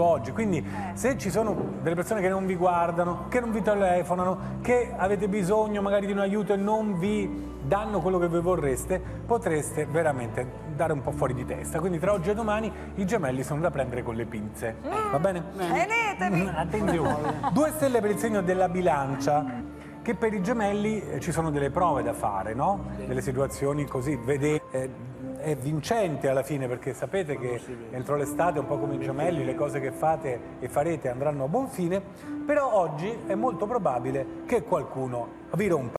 soprattutto oggi. Quindi se ci sono delle persone che non vi guardano, che non vi telefonano, che avete bisogno magari di un aiuto e non vi danno quello che voi vorreste, potreste veramente dare un po' fuori di testa. Quindi tra oggi e domani i gemelli sono da prendere con le pinze. Va bene? Tenetevi! Mm, Attenzione. Due stelle per il segno della bilancia. Che per i gemelli eh, ci sono delle prove da fare, no? Delle situazioni così, vedete, eh, è vincente alla fine perché sapete che entro l'estate, un po' come i gemelli, le cose che fate e farete andranno a buon fine, però oggi è molto probabile che qualcuno vi rompa.